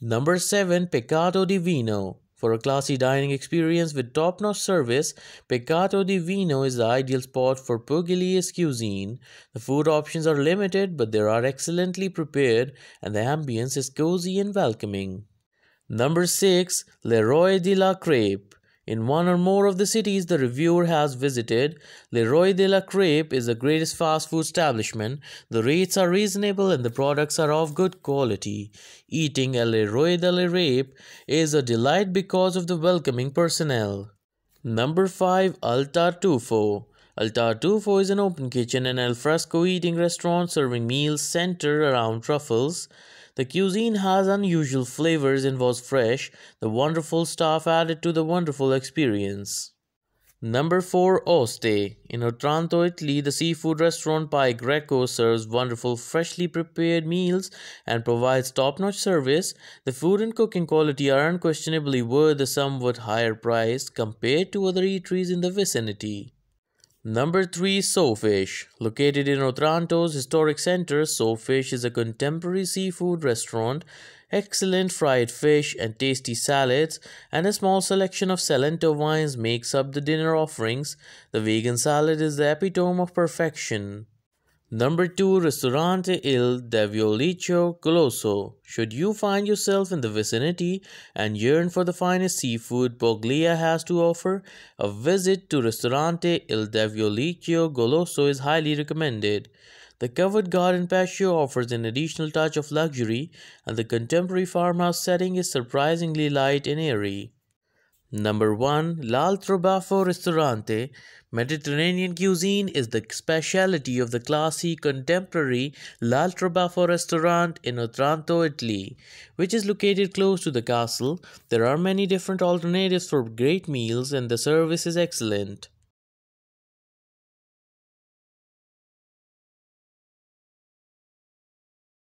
Number 7 Peccato di Vino for a classy dining experience with top-notch service, Peccato di Vino is the ideal spot for Pugliese cuisine. The food options are limited, but they are excellently prepared and the ambience is cozy and welcoming. Number 6. Le Roi de la Crêpe in one or more of the cities the reviewer has visited, Le Roi de la Crêpe is the greatest fast food establishment. The rates are reasonable and the products are of good quality. Eating at Le Roi de la Crêpe is a delight because of the welcoming personnel. Number 5 Al Tartufo Al Tartufo is an open kitchen and alfresco eating restaurant serving meals centered around truffles. The cuisine has unusual flavors and was fresh. The wonderful staff added to the wonderful experience. Number 4 Oste. In Otranto, Italy, the seafood restaurant Pai Greco serves wonderful freshly prepared meals and provides top-notch service. The food and cooking quality are unquestionably worth a somewhat higher price compared to other eateries in the vicinity. Number 3 Sofish. Located in Otranto's historic center, Sofish is a contemporary seafood restaurant. Excellent fried fish and tasty salads and a small selection of Salento wines makes up the dinner offerings. The vegan salad is the epitome of perfection. Number 2 Ristorante Il Diavolicchio Goloso. Should you find yourself in the vicinity and yearn for the finest seafood Puglia has to offer, a visit to Ristorante Il Diavolicchio Goloso is highly recommended. The covered garden patio offers an additional touch of luxury, and the contemporary farmhouse setting is surprisingly light and airy. Number 1 L'Altro Baffo Ristorante Mediterranean cuisine is the specialty of the classy contemporary L'Altro Baffo restaurant in Otranto, Italy, which is located close to the castle. There are many different alternatives for great meals and the service is excellent.